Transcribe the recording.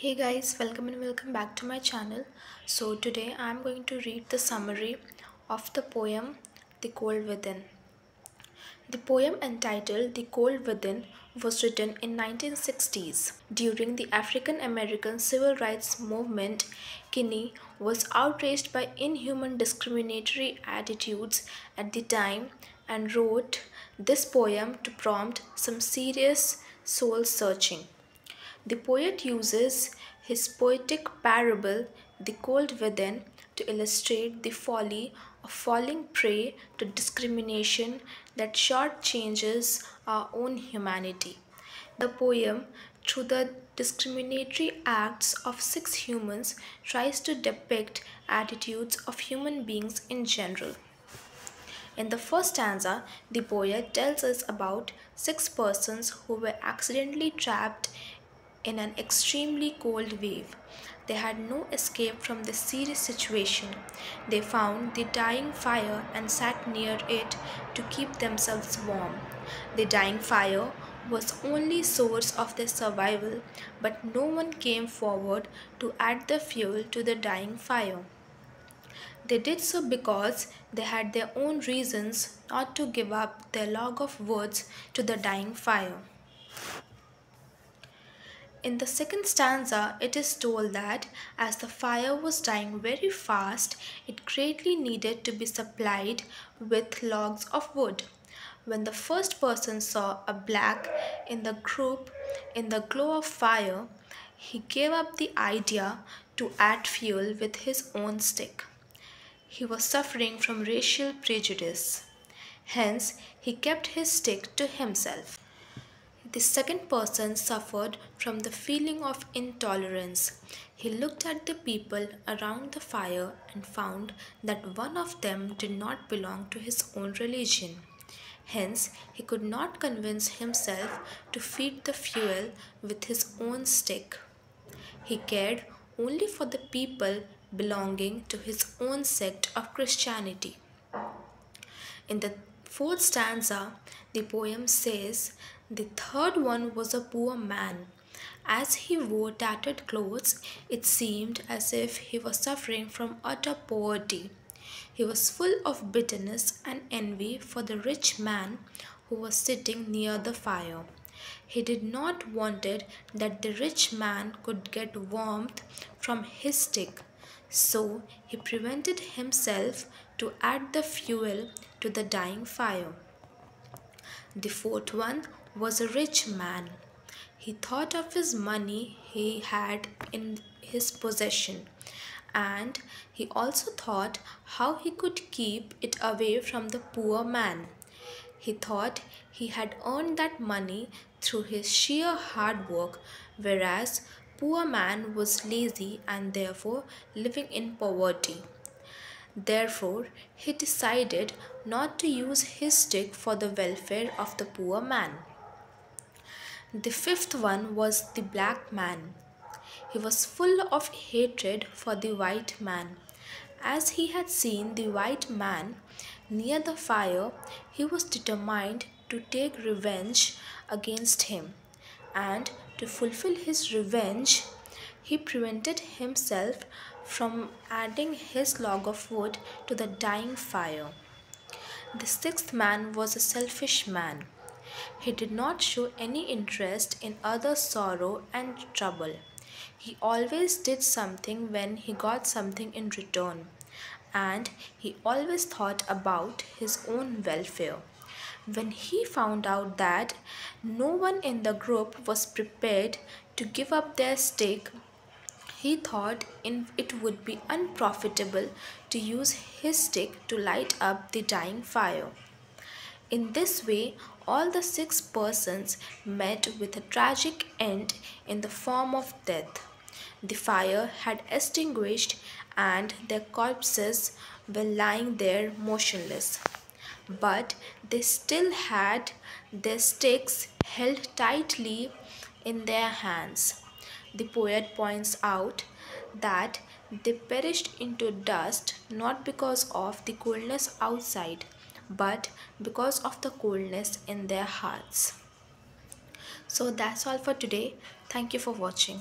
Hey guys, welcome and welcome back to my channel. So today I am going to read the summary of the poem The Cold Within. The poem entitled The Cold Within was written in 1960s. During the African American civil rights movement, Kinney was outraged by inhuman discriminatory attitudes at the time and wrote this poem to prompt some serious soul searching. The poet uses his poetic parable, The Cold Within, to illustrate the folly of falling prey to discrimination that shortchanges our own humanity. The poem, through the discriminatory acts of six humans, tries to depict attitudes of human beings in general. In the first stanza, the poet tells us about six persons who were accidentally trapped in an extremely cold wave. They had no escape from this serious situation. They found the dying fire and sat near it to keep themselves warm. The dying fire was only source of their survival, but no one came forward to add the fuel to the dying fire. They did so because they had their own reasons not to give up their log of woods to the dying fire. In the second stanza, it is told that as the fire was dying very fast, it greatly needed to be supplied with logs of wood. When the first person saw a black in the group in the glow of fire, he gave up the idea to add fuel with his own stick. He was suffering from racial prejudice. Hence, he kept his stick to himself. The second person suffered from the feeling of intolerance. He looked at the people around the fire and found that one of them did not belong to his own religion. Hence, he could not convince himself to feed the fuel with his own stick. He cared only for the people belonging to his own sect of Christianity. In the fourth stanza, the poem says the third one was a poor man. As he wore tattered clothes, it seemed as if he was suffering from utter poverty. He was full of bitterness and envy for the rich man who was sitting near the fire. He did not want it that the rich man could get warmth from his stick, so he prevented himself to add the fuel to the dying fire. The fourth one was a rich man. He thought of his money he had in his possession and he also thought how he could keep it away from the poor man. He thought he had earned that money through his sheer hard work, whereas poor man was lazy and therefore living in poverty. Therefore, he decided not to use his stick for the welfare of the poor man. The fifth one was the black man. He was full of hatred for the white man. As he had seen the white man near the fire, he was determined to take revenge against him. And to fulfill his revenge, he prevented himself from adding his log of wood to the dying fire. The sixth man was a selfish man. He did not show any interest in others' sorrow and trouble. He always did something when he got something in return, and he always thought about his own welfare. When he found out that no one in the group was prepared to give up their stake, he thought it would be unprofitable to use his stick to light up the dying fire. In this way, all the six persons met with a tragic end in the form of death. The fire had extinguished and their corpses were lying there motionless. But they still had their sticks held tightly in their hands. The poet points out that they perished into dust not because of the coldness outside but because of the coldness in their hearts. So that's all for today. Thank you for watching.